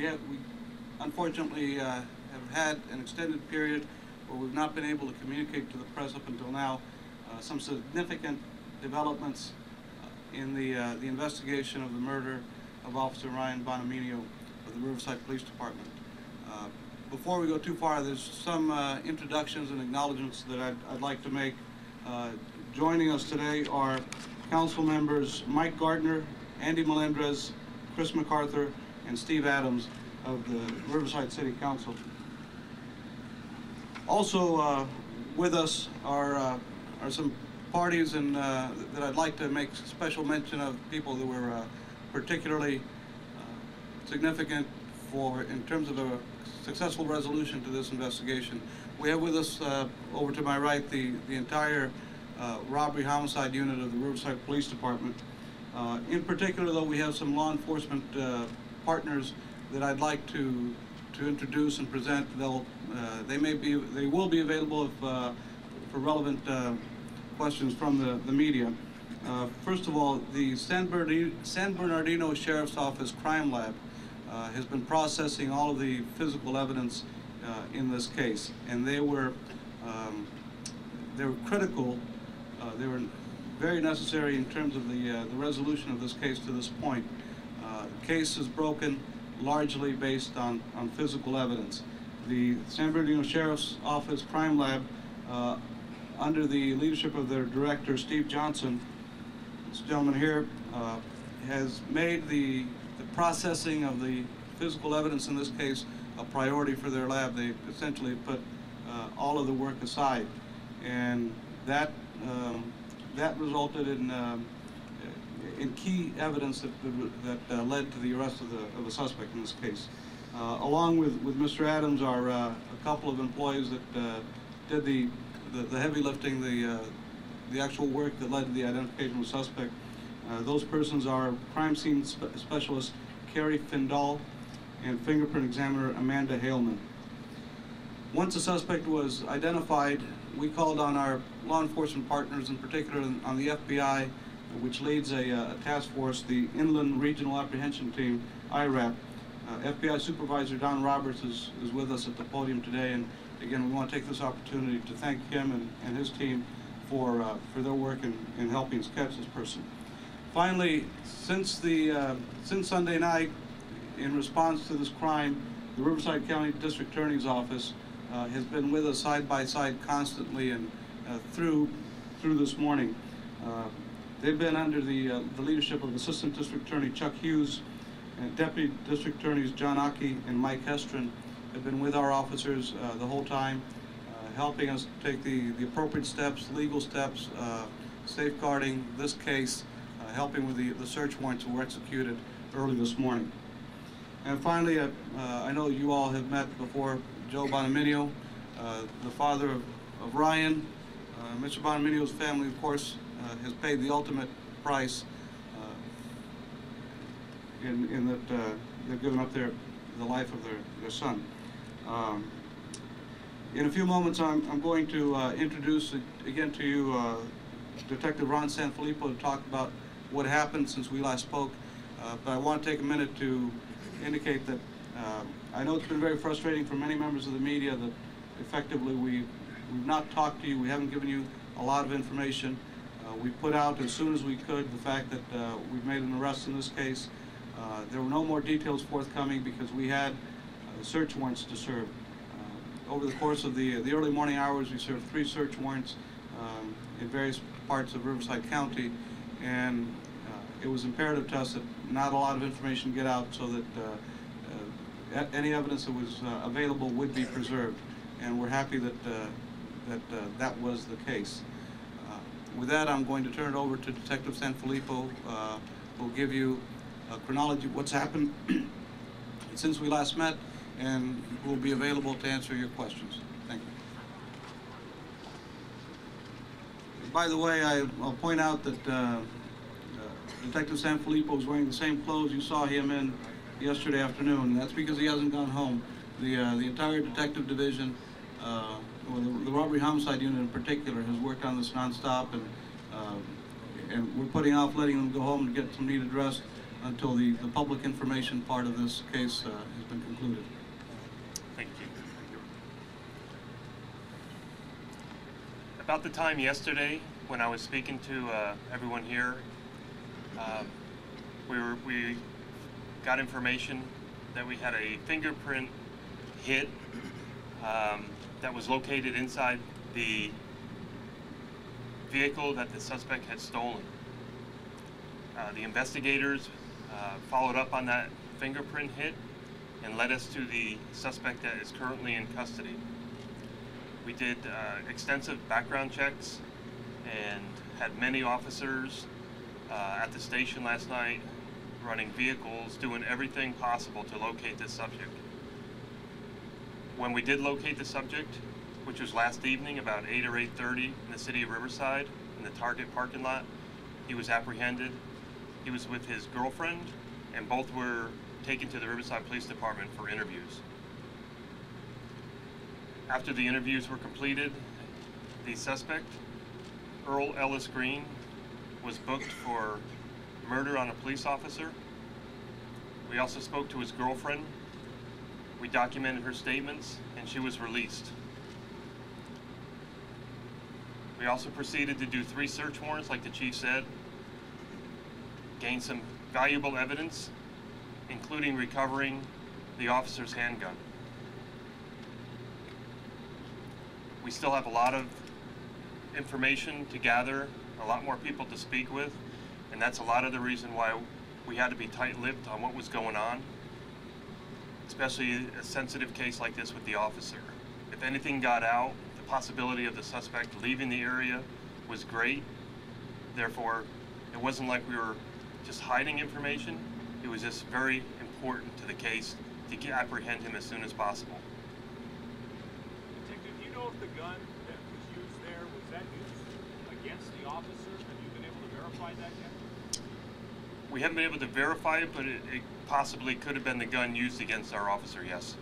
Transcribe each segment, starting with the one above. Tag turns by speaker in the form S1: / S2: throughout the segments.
S1: we have, we unfortunately uh, have had an extended period where we've not been able to communicate to the press up until now. Uh, Some significant developments uh, in the, uh, the investigation of the murder of Officer Ryan Bonaminio of the Riverside Police Department. Uh, Before we go too far, there's some introductions and acknowledgements that I'd, I'd like to make. Joining us today are council members Mike Gardner, Andy Melendrez, Chris MacArthur, and Steve Adams of the Riverside City Council. Also uh, with us are, uh, are some parties and, uh, that I'd like to make special mention of, people that were uh, particularly uh, significant for, in terms of a successful resolution to this investigation. We have with us, uh, over to my right, the, the entire robbery homicide unit of the Riverside Police Department. In particular, though, we have some law enforcement partners that I'd like to, to introduce and present. They'll, uh, they may be, they will be available if, uh, for relevant uh, questions from the, the media. Uh, First of all, the San Bernardino, San Bernardino Sheriff's Office Crime Lab uh, has been processing all of the physical evidence uh, in this case. And they were, um, they were critical, they were very necessary in terms of the, the resolution of this case to this point. Uh, the case is broken largely based on, on physical evidence. The San Bernardino Sheriff's Office Crime Lab, uh, under the leadership of their director, Steve Johnson, this gentleman here, uh, has made the, the processing of the physical evidence in this case a priority for their lab. They essentially put uh, all of the work aside. And that, um, that resulted in, in key evidence that, that uh, led to the arrest of the, of the suspect in this case. Uh, along with, with Mr. Adams are uh, a couple of employees that uh, did the, the, the heavy lifting, the, uh, the actual work that led to the identification of the suspect. Uh, those persons are crime scene spe- specialist Carrie Findall and fingerprint examiner Amanda Haleman. Once the suspect was identified, we called on our law enforcement partners, in particular on the FBI, which leads a, uh, a task force, the Inland Regional Apprehension Team, IRAT. Uh, FBI Supervisor Don Roberts is, is with us at the podium today, and again, we want to take this opportunity to thank him and, and his team for, uh, for their work in, in helping us catch this person. Finally, since the, uh, since Sunday night, in response to this crime, the Riverside County District Attorney's Office uh, has been with us side by side constantly and uh, through, through this morning. They've been under the, uh, the leadership of Assistant District Attorney Chuck Hughes and Deputy District Attorneys John Aki and Mike Hestrin have been with our officers uh, the whole time, uh, helping us take the, the appropriate steps, legal steps, uh, safeguarding this case, uh, helping with the, the search warrants that were executed early this morning. And finally, uh, I know you all have met before Joe Bonaminio, uh, the father of, of Ryan. Mr. Bonaminio's family, of course, has paid the ultimate price uh, in, in that uh, they've given up their, the life of their, their son. Um, in a few moments, I'm, I'm going to uh, introduce again to you uh, Detective Ron Sanfilippo to talk about what happened since we last spoke. Uh, but I want to take a minute to indicate that I know it's been very frustrating for many members of the media that effectively we, we've not talked to you, we haven't given you a lot of information. Uh, we put out as soon as we could the fact that uh, we've made an arrest in this case. Uh, there were no more details forthcoming because we had search warrants to serve. Over the course of the, the early morning hours, we served three search warrants um, in various parts of Riverside County, and it was imperative to us that not a lot of information get out so that any evidence that was uh, available would be preserved. And we're happy that, uh, that uh, that was the case. Uh, With that, I'm going to turn it over to Detective Sanfilippo, uh, who'll give you a chronology of what's happened since we last met, and will be available to answer your questions. Thank you. By the way, I, I'll point out that uh, uh, Detective Sanfilippo is wearing the same clothes you saw him in yesterday afternoon. That's because he hasn't gone home. The, uh, the entire detective division, uh, or the, robbery homicide unit in particular, has worked on this nonstop, and, uh, and we're putting off letting them go home and get some needed rest. until the, the public information part of this case uh, has been concluded.
S2: Thank you. About the time yesterday when I was speaking to uh, everyone here, um, we were we got information that we had a fingerprint hit um, that was located inside the vehicle that the suspect had stolen. Uh, the investigators uh, followed up on that fingerprint hit and led us to the suspect that is currently in custody. We did uh, extensive background checks and had many officers uh, at the station last night running vehicles, doing everything possible to locate this subject. When we did locate the subject, which was last evening about 8 or 8.30 in the city of Riverside in the Target parking lot, he was apprehended. He was with his girlfriend and both were taken to the Riverside Police Department for interviews. After the interviews were completed, the suspect, Earl Ellis Green, was booked for murder on a police officer. We also spoke to his girlfriend. We documented her statements, and she was released. We also proceeded to do three search warrants, like the chief said, gain some valuable evidence, including recovering the officer's handgun. We still have a lot of information to gather, a lot more people to speak with, and that's a lot of the reason why we had to be tight-lipped on what was going on, especially a sensitive case like this with the officer. If anything got out, the possibility of the suspect leaving the area was great. Therefore, it wasn't like we were just hiding information. It was just very important to the case to get, apprehend him as soon as possible.
S3: Detective, do you know if the gun that was used there, was that used against the officer? Have you been able to verify that yet?
S2: We haven't been able to verify it, but it, it possibly could have been the gun used against our officer, yes.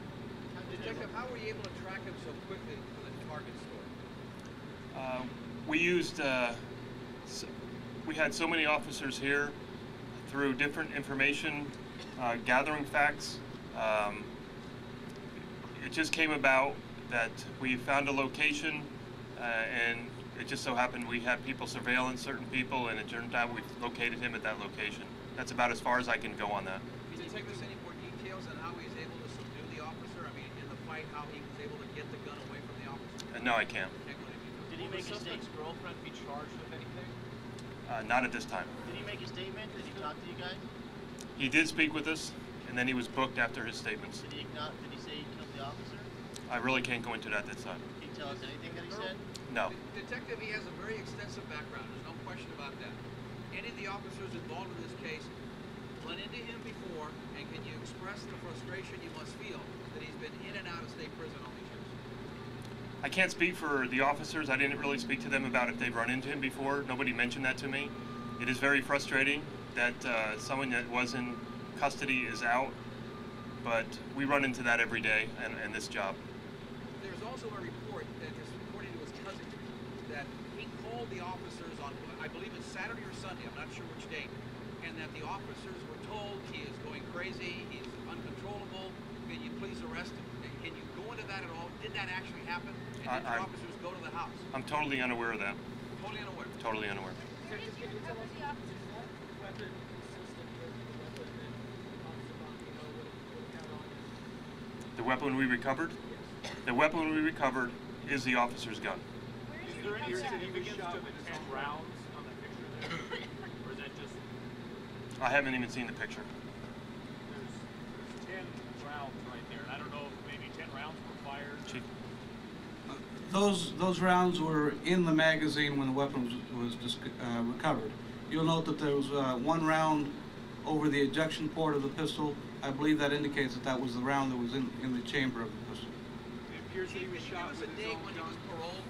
S4: Detective, how were you able to track him so quickly to the Target store?
S2: Uh, we used, uh, we had so many officers here through different information, uh, gathering facts. Um, it just came about that we found a location, uh, and it just so happened we had people surveilling certain people, and it turned out we located him at that location. That's about as far as I can go on that.
S4: Can you take us any more details on how he was able to subdue the officer? I mean, in the fight, how he was able to get the gun away from the officer?
S2: Uh, no, I can't.
S4: Can't go into detail.
S5: Did he make
S3: the
S5: a
S3: suspect's
S5: statement?
S3: girlfriend be charged with anything?
S2: Uh, not at this time.
S5: Did he make a statement? Did he talk to you guys?
S2: He did speak with us, and then he was booked after his statements.
S5: Did he not? Did he say he killed the officer?
S2: I really can't go into that this time.
S5: Did he tell us anything that he said?
S2: No.
S4: De- Detective, he has a very extensive background, there's no question about that. Any of the officers involved in this case run into him before, and can you express the frustration you must feel that he's been in and out of state prison all these years?
S2: I can't speak for the officers. I didn't really speak to them about if they've run into him before. Nobody mentioned that to me. It is very frustrating that uh, someone that was in custody is out, but we run into that every day in, in this job.
S4: There's also a report that is according to his cousin that he called the officers on, I believe it's Saturday or Sunday, I'm not sure which date, and that the officers were told he is going crazy, he's uncontrollable, can you please arrest him? Can you go into that at all? Did that actually happen? And
S2: I-
S4: did the
S2: I-
S4: officers go to the house?
S2: I'm totally unaware of that.
S4: Totally unaware.
S2: Totally unaware.
S6: Can you tell us the officers weapon the weapon that Officer Bambino would have, would have had on him?
S2: The weapon we recovered? The weapon we recovered is the officer's gun.
S3: Is there any significance to the ten rounds on the picture there? Or is that just,
S2: I haven't even seen the picture.
S3: there's, there's ten rounds right there, I don't know if maybe ten rounds were fired?
S2: Chief,
S1: Those, those rounds were in the magazine when the weapon was, was uh, recovered. You'll note that there was uh, one round over the ejection port of the pistol. I believe that indicates that that was the round that was in, in the chamber of the pistol.
S3: It appears that he was shot
S4: us
S3: with his own
S4: when he
S3: gun.
S4: was paroled?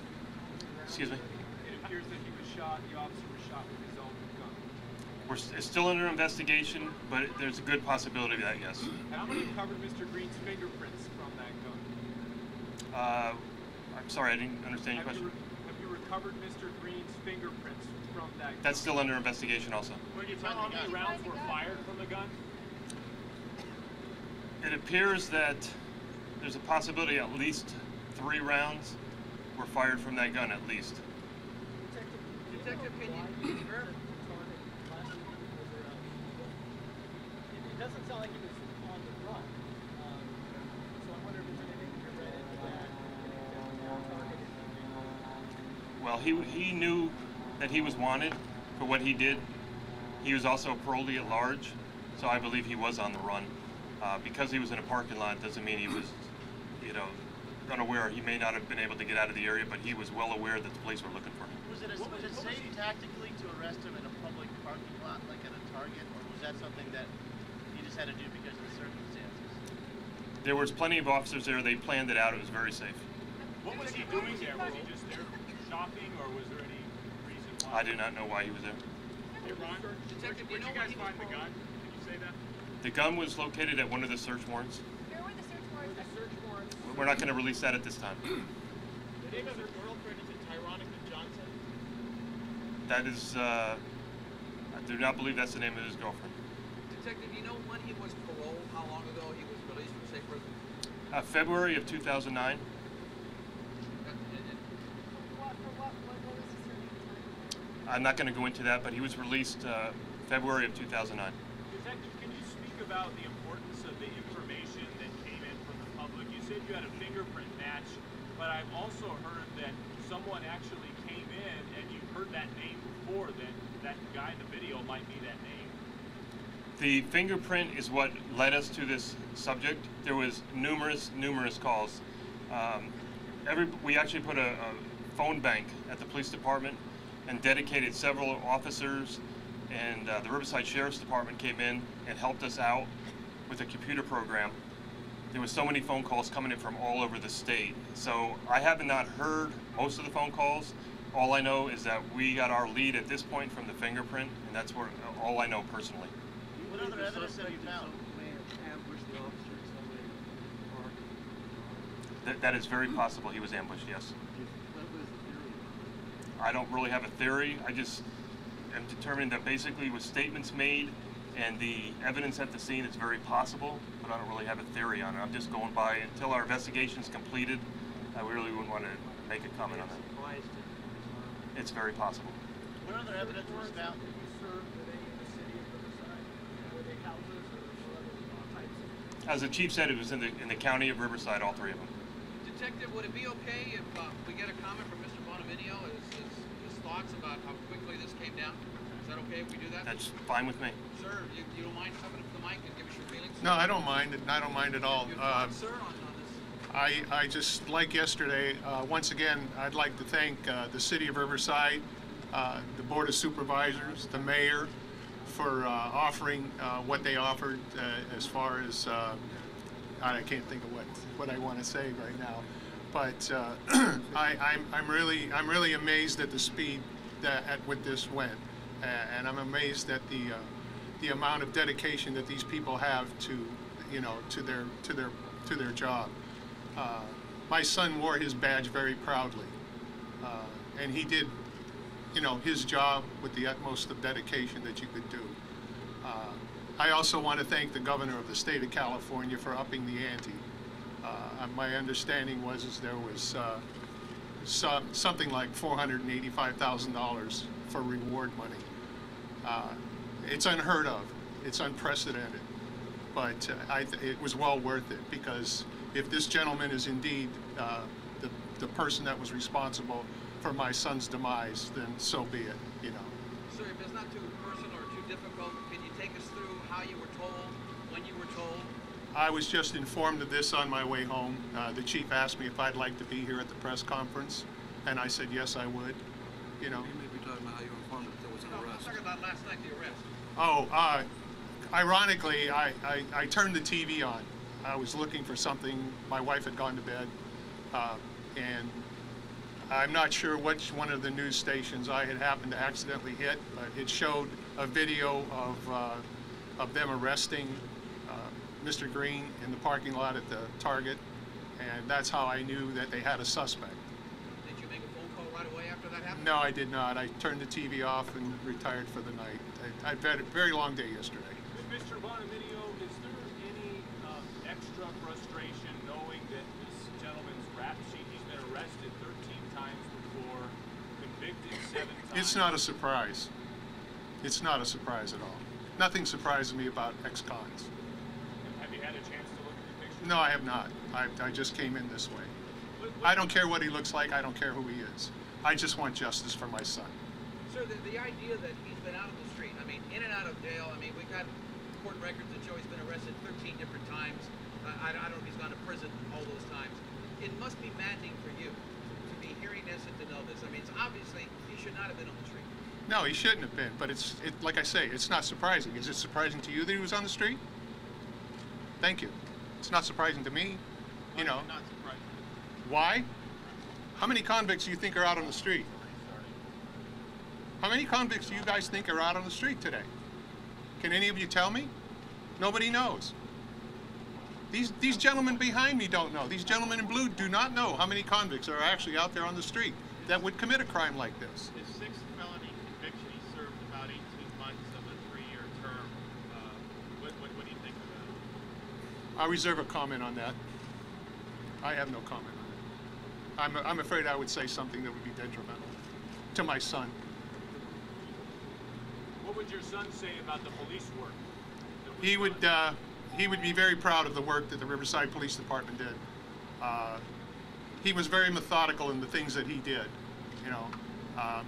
S2: excuse me.
S3: It appears that he was shot, the officer was shot with his own gun.
S2: We're, s- it's still under investigation, but there's a good possibility of that, yes.
S3: How many covered Mr. Green's fingerprints from that gun?
S2: Uh, I'm sorry, I didn't understand your
S3: Have you
S2: question.
S3: re- Have you recovered Mr. Green's fingerprints from that gun?
S2: That's still under investigation also.
S3: Can you tell how many
S5: Find the
S6: gun.
S3: rounds were fired from the gun?
S2: It appears that there's a possibility at least three rounds were fired from that gun at least.
S4: Detective, can you- can you verify?
S6: It, it doesn't sound like he was on the run. Um, so I wonder if there's anything you read into that. and if that's now targeted.
S2: Well, he, he knew that he was wanted for what he did. He was also a parolee at large, so I believe he was on the run. Uh, because he was in a parking lot doesn't mean he was, you know, unaware. He may not have been able to get out of the area, but he was well aware that the police were looking for him.
S5: Was it, a, was
S3: was-
S5: it
S3: what was
S5: safe tactically to arrest him in a public parking lot, like at a Target, or was that something that he just had to do because of the circumstances?
S2: There was plenty of officers there. They planned it out. It was very safe.
S3: What was he doing there? Was he just there shopping, or was there any reason why?
S2: I do not know why he was there.
S3: Hey, Ron,
S4: Detective,
S3: where'd
S4: you
S3: you guys
S4: when he was
S3: find the gun?
S4: paroled?
S3: Can you say that?
S2: The gun was located at one of the search warrants.
S6: Where were the search warrants? The search warrants.
S2: We're not going to release that at this time.
S6: The name of her girlfriend is it Tyronica Johnson?
S2: That is, uh, I do not believe that's the name of his girlfriend.
S4: Detective, you know when he was paroled, how long ago he was released from state prison?
S2: Uh, February of 2009.
S4: Uh, and- and-
S6: What, for what, what, what was he serving the time?
S2: I'm not going to go into that, but he was released uh, February of 2009.
S3: Detective, can you speak about the importance of the information that came in from the public? You said you had a fingerprint match, but I've also heard that someone actually came in and you've heard that name before, that that guy in the video might be that name.
S2: The fingerprint is what led us to this subject. There was numerous, numerous calls. Um, every, we actually put a, a phone bank at the police department and dedicated several officers and uh, the Riverside Sheriff's Department came in and helped us out with a computer program. There was so many phone calls coming in from all over the state. So I have not heard most of the phone calls. All I know is that we got our lead at this point from the fingerprint, and that's where all I know personally.
S5: What other evidence have you found?
S2: That, that is very possible he was ambushed, yes. I don't really have a theory. I just am determining that basically with statements made and the evidence at the scene, it's very possible, but I don't really have a theory on it. I'm just going by until our investigation's completed. I really wouldn't want to make a comment on that. It's very possible.
S5: What other evidence was found?
S6: Did you serve, were they in the city of Riverside? Were they houses or, or other types of?
S2: As the chief said, it was in the in the county of Riverside, all three of them.
S4: Detective, would it be okay if uh, we get a comment from Mr. Bonaminio, his, his, his thoughts about how quickly this came down? Is that okay if we do that?
S2: That's fine with me.
S4: Sir, you, you don't mind coming up to the mic and give us your feelings?
S7: No, I don't mind. I don't mind at all. Uh,
S4: thoughts, sir, on, on this?
S7: I, I just, like yesterday, uh, once again, I'd like to thank uh, the city of Riverside, uh, the Board of Supervisors, the mayor, for uh, offering uh, what they offered uh, as far as, uh, I can't think of what, what I want to say right now. But uh, I, I'm, I'm really, I'm really amazed at the speed that, at what this went. And I'm amazed at the, the amount of dedication that these people have to, you know, to their, to their, to their job. My son wore his badge very proudly, and he did, you know, his job with the utmost of dedication that you could do. Uh, I also want to thank the governor of the state of California for upping the ante. Uh, my understanding was is there was uh, some, something like $485,000 for reward money. Uh, it's unheard of. It's unprecedented but uh, it was well worth it because if this gentleman is indeed uh, the, the person that was responsible for my son's demise, then so be it, you know.
S4: Sir, if it's not too personal or too difficult, can you take us through how you were told, when you were told?
S7: I was just informed of this on my way home. Uh, the chief asked me if I'd like to be here at the press conference, and I said yes, I would. You know.
S1: You may be talking about how you were informed that there was an
S4: No, I'm
S1: arrest.
S4: talking about last night, the arrest.
S7: Oh, uh, ironically, I, I, I turned the TV on. I was looking for something. My wife had gone to bed, uh, and I'm not sure which one of the news stations I had happened to accidentally hit, but it showed a video of, uh, of them arresting uh, Mr. Green in the parking lot at the Target, and that's how I knew that they had a suspect.
S4: Did you make a phone call right away after that happened?
S7: No, I did not. I turned the TV off and retired for the night. I, I've had a very long day yesterday.
S3: Mr. Bonaminio, is there any um, extra frustration knowing that this gentleman's rap sheet, he's been arrested 13 times before, convicted seven times?
S7: It's not a surprise. It's not a surprise at all. Nothing surprises me about ex-cons.
S3: Have you had a chance to look at the picture?
S7: No, I have not. I, I just came in this way.
S3: What- what-
S7: I don't care what he looks like. I don't care who he is. I just want justice for my son.
S4: Sir, the, the idea that he's been out on the street, I mean, in and out of jail, I mean, we've got court records that show he's been arrested 13 different times. I, I don't know if he's gone to prison all those times. It must be maddening for you to be hearing this and to know this. I mean, it's obviously he should not have been on the street.
S7: No, he shouldn't have been. But it's it, like I say, it's not surprising. Is it surprising to you that he was on the street? Thank you. It's not surprising to me. You know
S5: Not surprising.
S7: why? How many convicts do you think are out on the street? How many convicts do you guys think are out on the street today? Can any of you tell me? Nobody knows. These, these gentlemen behind me don't know. These gentlemen in blue do not know how many convicts are actually out there on the street that would commit a crime like this.
S5: His sixth felony conviction, he served about 18 months of a three-year term. Uh, what, what, what do you think of that?
S7: I reserve a comment on that. I have no comment on it. I'm, I'm afraid I would say something that would be detrimental to my son.
S3: What would your son say about the police work?
S7: He would, uh, he would be very proud of the work that the Riverside Police Department did. Uh, he was very methodical in the things that he did, you know. Um,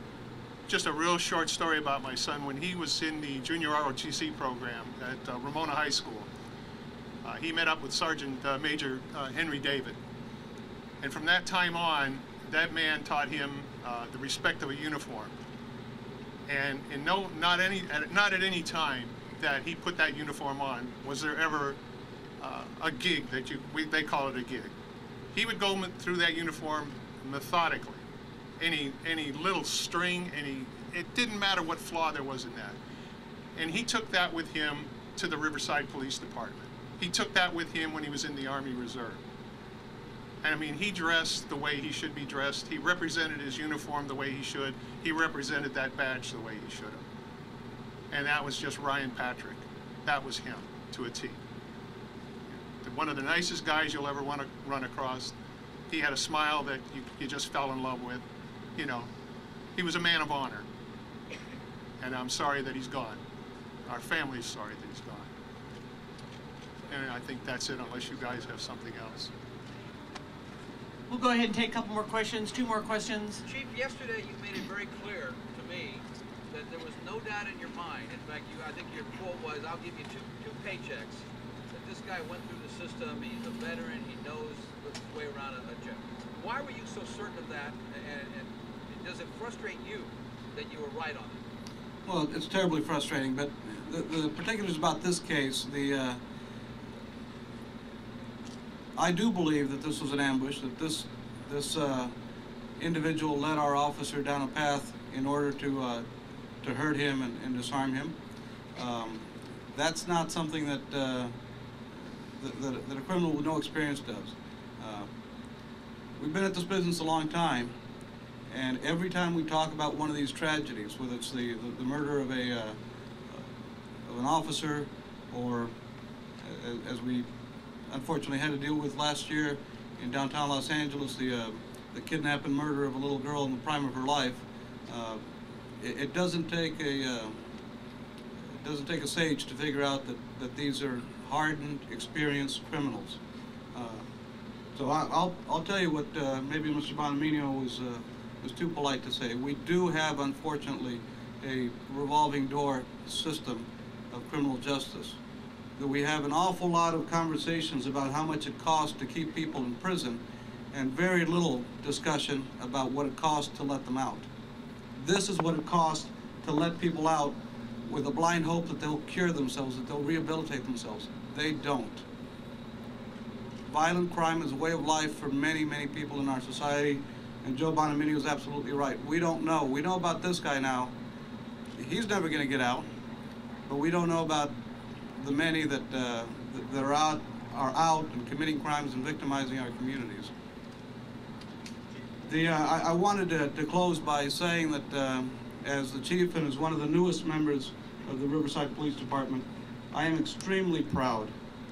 S7: just a real short story about my son. When he was in the junior ROTC program at uh, Ramona High School, uh, he met up with Sergeant uh, Major uh, Henry David. And from that time on, that man taught him uh, the respect of a uniform. And in no, not any, at, not at any time that he put that uniform on was there ever uh, a gig that you, we, they call it a gig. He would go through that uniform methodically. Any, any little string, any, it didn't matter what flaw there was in that. And he took that with him to the Riverside Police Department. He took that with him when he was in the Army Reserve. And I mean, he dressed the way he should be dressed. He represented his uniform the way he should. He represented that badge the way he should have. And that was just Ryan Patrick. That was him to a T. One of the nicest guys you'll ever want to run across. He had a smile that you, you just fell in love with. You know, he was a man of honor. And I'm sorry that he's gone. Our family's sorry that he's gone. And I think that's it, unless you guys have something else.
S6: We'll go ahead and take a couple more questions, two more questions.
S4: Chief, yesterday you made it very clear to me that there was no doubt in your mind. In fact, you, I think your quote was, "I'll give you two two paychecks." That this guy went through the system. He's a veteran. He knows the way around a, a check. Why were you so certain of that? And, and does it frustrate you that you were right on it?
S1: Well, it's terribly frustrating, but the, the particulars about this case, the, uh, I do believe that this was an ambush, that this, this, uh, individual led our officer down a path in order to, uh, to hurt him and, and disarm him. Um, that's not something that, uh, that, that, that a criminal with no experience does. Uh, we've been at this business a long time, and every time we talk about one of these tragedies, whether it's the, the, the murder of a, uh, of an officer, or a- as we unfortunately had to deal with last year in downtown Los Angeles, the, uh, the kidnap and murder of a little girl in the prime of her life, uh, it, doesn't take a, uh, it doesn't take a sage to figure out that, that these are hardened, experienced criminals. Uh, so I, I'll, I'll tell you what, uh, maybe Mr. Bonaminio was, uh, was too polite to say. We do have, unfortunately, a revolving door system of criminal justice. That we have an awful lot of conversations about how much it costs to keep people in prison and very little discussion about what it costs to let them out. This is what it costs to let people out with a blind hope that they'll cure themselves, that they'll rehabilitate themselves. They don't. Violent crime is a way of life for many, many people in our society, and Joe Bonaminio was absolutely right. We don't know. We know about this guy now. He's never going to get out, but we don't know about the many that, uh, that are out are out and committing crimes and victimizing our communities. The, uh, I, I wanted to, to close by saying that um, as the chief and as one of the newest members of the Riverside Police Department, I am extremely proud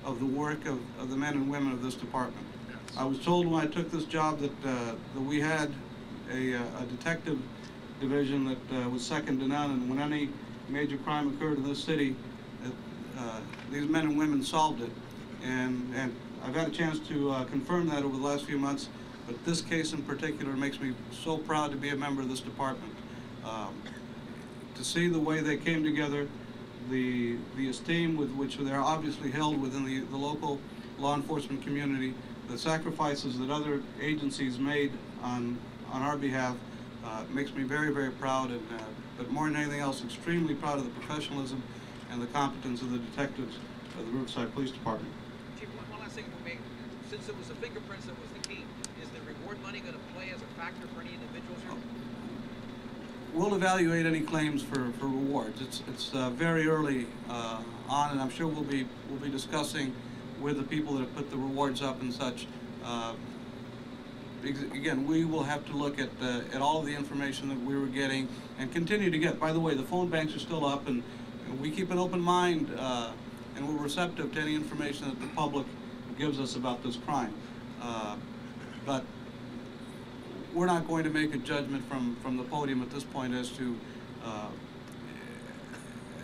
S1: of the work of, of the men and women of this department. I was told when I took this job that, uh, that we had a, uh, a detective division that uh, was second to none, and when any major crime occurred in this city, that, uh, these men and women solved it. And, and I've had a chance to uh, confirm that over the last few months, but this case in particular makes me so proud to be a member of this department. Um, to see the way they came together, the, the esteem with which they're obviously held within the, the local law enforcement community, the sacrifices that other agencies made on, on our behalf uh, makes me very, very proud, and, uh, but more than anything else, extremely proud of the professionalism and the competence of the detectives of the Riverside Police Department.
S4: Chief, one, one last thing for me. Since it was the fingerprints that was the key, reward money going to play as a factor for any individuals?
S1: We'll evaluate any claims for, for rewards. It's, it's uh, very early uh, on, and I'm sure we'll be, we'll be discussing with the people that have put the rewards up and such. Uh, Again, we will have to look at, uh, at all of the information that we were getting and continue to get. By the way, the phone banks are still up, and and we keep an open mind, uh, and we're receptive to any information that the public gives us about this crime. Uh, But we're not going to make a judgment from, from the podium at this point as to, uh,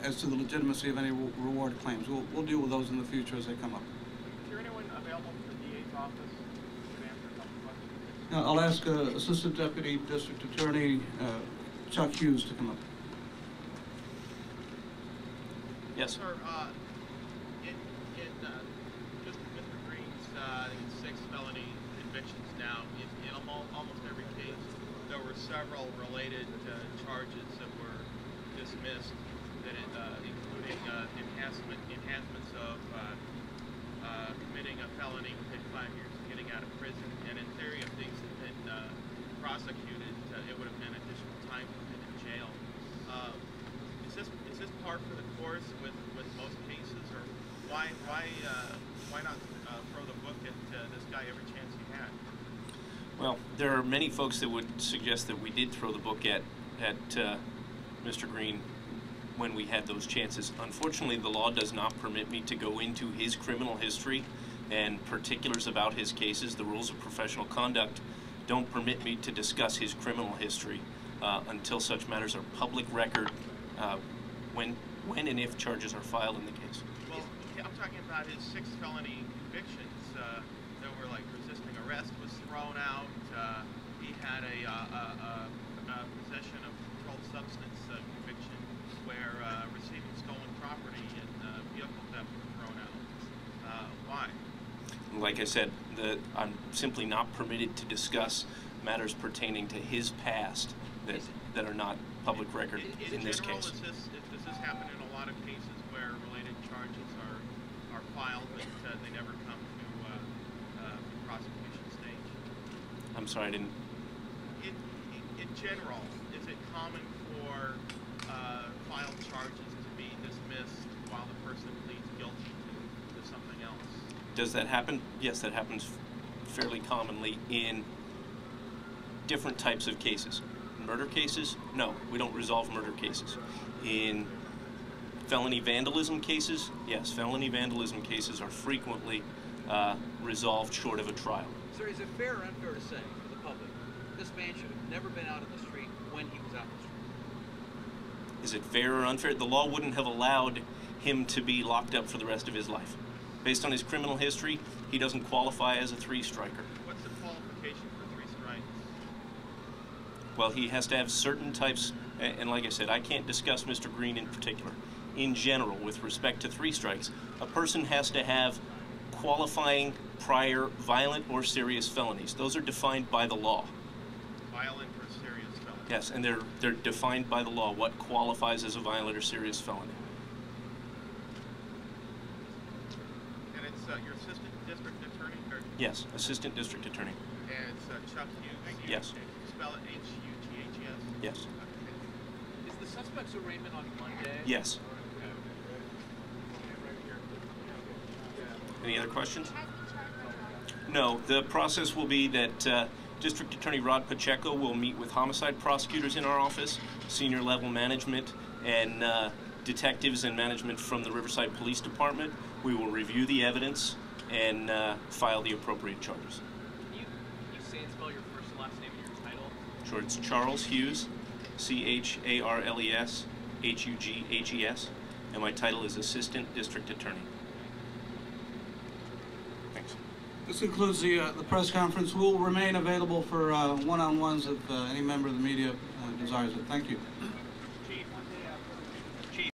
S1: as to the legitimacy of any re- reward claims. We'll, we'll deal with those in the future as they come up.
S3: Is there anyone available from the DA's office who could answer a couple questions?
S1: Now, I'll ask uh, Assistant Deputy District Attorney uh, Chuck Hughes to come up.
S5: Yes. Sir, uh, in, in, uh, Mr. Mr. Green's, uh, I think six felony convictions now, in, in almost, almost every case, there were several related, uh, charges that were dismissed, that it, uh, including, uh, enhancement, enhancements of, uh, uh, committing a felony within five years of getting out of prison, and in theory, if these had been, uh, prosecuted, it would have been additional time him in jail. Uh, is this, is this par for the course with, with most cases, or why, why, why not, throw the book at, this guy every chance he?
S8: Well, there are many folks that would suggest that we did throw the book at at uh, Mr. Green when we had those chances. Unfortunately, the law does not permit me to go into his criminal history and particulars about his cases. The rules of professional conduct don't permit me to discuss his criminal history uh, until such matters are public record uh, when when and if charges are filed in the case.
S5: Well, I'm talking about his six felony convictions, uh, that were like resisting arrest was thrown out, uh, he had a, uh, uh, uh, uh, possession of controlled substance, uh, conviction where, uh, receiving stolen property and, uh, vehicle theft were thrown out. Uh, why?
S8: Like I said, the, I'm simply not permitted to discuss matters pertaining to his past that, that are not public record
S5: In,
S8: in this
S5: general,
S8: case.
S5: Is this, is- does this happen in a lot of cases where related charges are, are filed, but, uh, they never come to, uh, uh, the prosecution stage?
S8: I'm sorry, I didn't.
S5: In, in, general, is it common for uh, filed charges to be dismissed while the person pleads guilty to, to something else?
S8: Does that happen? Yes, that happens fairly commonly in different types of cases. Murder cases? No, we don't resolve murder cases. In felony vandalism cases? Yes, felony vandalism cases are frequently uh, resolved short of a trial.
S4: Sir, is it fair or unfair to say for the public, this man should have never been out in the street when he was out in the street?
S8: Is it fair or unfair? The law wouldn't have allowed him to be locked up for the rest of his life. Based on his criminal history, he doesn't qualify as a three striker.
S5: What's the qualification for three strikes?
S8: Well, he has to have certain types, and like I said, I can't discuss Mr. Green in particular. In general, with respect to three strikes, a person has to have qualifying prior violent or serious felonies. Those are defined by the law.
S5: Violent or serious felony?
S8: Yes, and they're they're defined by the law what qualifies as a violent or serious felony.
S5: And it's uh, your assistant district attorney, or,
S8: Yes, assistant district attorney.
S5: and it's uh, Chuck Hughes?
S8: Yes.
S5: Spell it H-U-G-H-E-S?
S8: Yes.
S4: Is the suspect's arraignment on Monday?
S8: Yes. Any other questions? No, the process will be that uh, District Attorney Rod Pacheco will meet with homicide prosecutors in our office, senior level management, and uh, detectives and management from the Riverside Police Department. We will review the evidence and uh, file the appropriate charges.
S9: Can you, can you say and spell your first and last name and your title?
S8: Sure, it's Charles Hughes, C H A R L E S H U G H E S, and my title is Assistant District Attorney.
S1: This concludes the, uh, the press conference. We'll remain available for uh, one-on-ones if uh, any member of the media uh, desires it. Thank you.